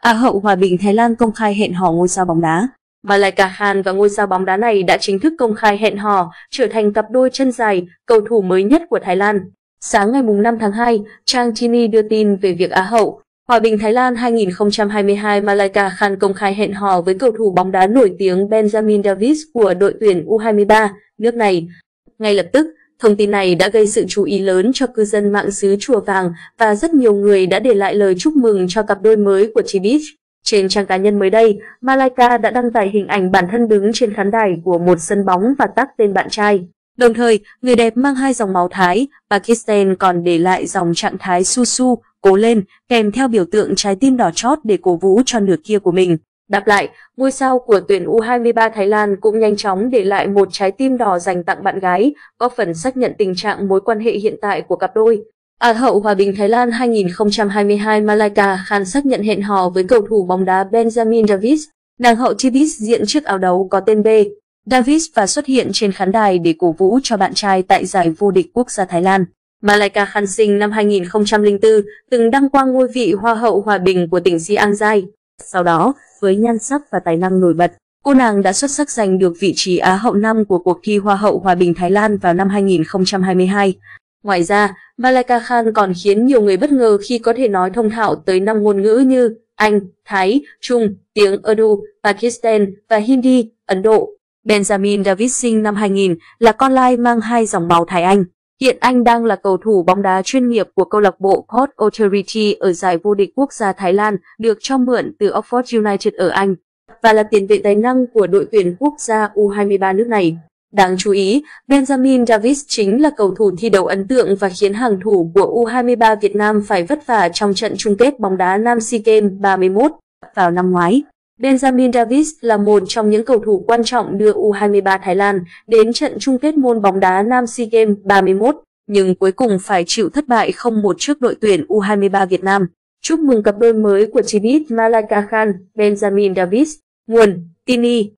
Á hậu Hòa Bình Thái Lan công khai hẹn hò ngôi sao bóng đá. Malaika Khan và ngôi sao bóng đá này đã chính thức công khai hẹn hò, trở thành cặp đôi chân dài, cầu thủ mới nhất của Thái Lan. Sáng ngày 5 tháng 2, trang Chini đưa tin về việc Á hậu Hòa bình Thái Lan 2022 Malaika Khan công khai hẹn hò với cầu thủ bóng đá nổi tiếng Benjamin Davis của đội tuyển U23 nước này. Ngay lập tức, thông tin này đã gây sự chú ý lớn cho cư dân mạng xứ Chùa Vàng và rất nhiều người đã để lại lời chúc mừng cho cặp đôi mới của Chibis. Trên trang cá nhân mới đây, Malika đã đăng tải hình ảnh bản thân đứng trên khán đài của một sân bóng và tác tên bạn trai. Đồng thời, người đẹp mang hai dòng máu Thái, Pakistan còn để lại dòng trạng thái su su, cố lên, kèm theo biểu tượng trái tim đỏ chót để cổ vũ cho nửa kia của mình. Đáp lại, ngôi sao của tuyển U23 Thái Lan cũng nhanh chóng để lại một trái tim đỏ dành tặng bạn gái, có phần xác nhận tình trạng mối quan hệ hiện tại của cặp đôi. Á hậu Hòa bình Thái Lan 2022 Malaika Khan xác nhận hẹn hò với cầu thủ bóng đá Benjamin Davis. Nàng hậu Tibis diện chiếc áo đấu có tên B. Davis và xuất hiện trên khán đài để cổ vũ cho bạn trai tại giải vô địch quốc gia Thái Lan. Malaika Khan sinh năm 2004, từng đăng quang ngôi vị Hoa hậu Hòa bình của tỉnh Siang Giai. Sau đó, với nhan sắc và tài năng nổi bật, cô nàng đã xuất sắc giành được vị trí Á hậu năm của cuộc thi Hoa hậu Hòa bình Thái Lan vào năm 2022. Ngoài ra, Malaika Khan còn khiến nhiều người bất ngờ khi có thể nói thông thạo tới năm ngôn ngữ như Anh, Thái, Trung, tiếng Urdu, Pakistan và Hindi, Ấn Độ. Benjamin David sinh năm 2000 là con lai mang hai dòng máu Thái Anh. Hiện anh đang là cầu thủ bóng đá chuyên nghiệp của câu lạc bộ Port Authority ở giải vô địch quốc gia Thái Lan, được cho mượn từ Oxford United ở Anh, và là tiền vệ tài năng của đội tuyển quốc gia U23 nước này. Đáng chú ý, Benjamin Davis chính là cầu thủ thi đấu ấn tượng và khiến hàng thủ của U23 Việt Nam phải vất vả trong trận chung kết bóng đá Nam SEA Games 31 vào năm ngoái. Benjamin Davis là một trong những cầu thủ quan trọng đưa U23 Thái Lan đến trận chung kết môn bóng đá Nam SEA Games 31, nhưng cuối cùng phải chịu thất bại không một trước đội tuyển U23 Việt Nam. Chúc mừng cặp đôi mới của Chibit Malaka Khan, Benjamin Davis. Nguồn, Tini